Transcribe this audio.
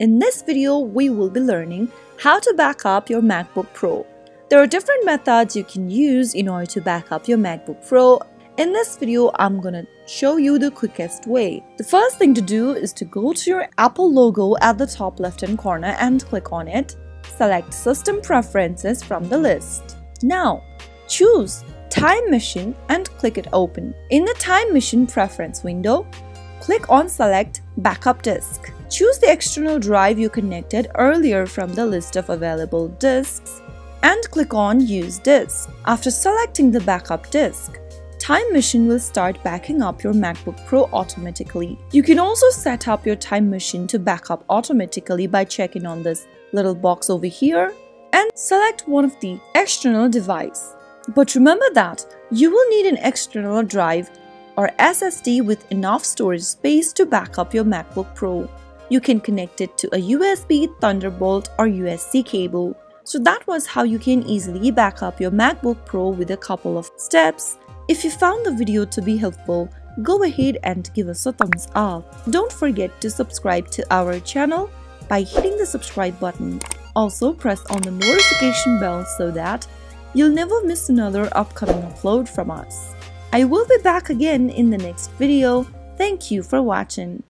In this video, we will be learning how to back up your MacBook Pro. There are different methods you can use in order to back up your MacBook Pro. In this video, I'm gonna show you the quickest way. The first thing to do is to go to your Apple logo at the top left hand corner and click on it. Select System Preferences from the list. Now, choose Time Machine and click it open. In the Time Machine preference window, click on Select Backup Disk. Choose the external drive you connected earlier from the list of available disks and click on Use Disk. After selecting the backup disk, Time Machine will start backing up your MacBook Pro automatically. You can also set up your Time Machine to back up automatically by checking on this little box over here and select one of the external device. But remember that you will need an external drive or SSD with enough storage space to back up your MacBook Pro. You can connect it to a USB, Thunderbolt or USB cable. So that was how you can easily back up your MacBook Pro with a couple of steps. If you found the video to be helpful, go ahead and give us a thumbs up. Don't forget to subscribe to our channel by hitting the subscribe button. Also press on the notification bell so that you'll never miss another upcoming upload from us. I will be back again in the next video. Thank you for watching.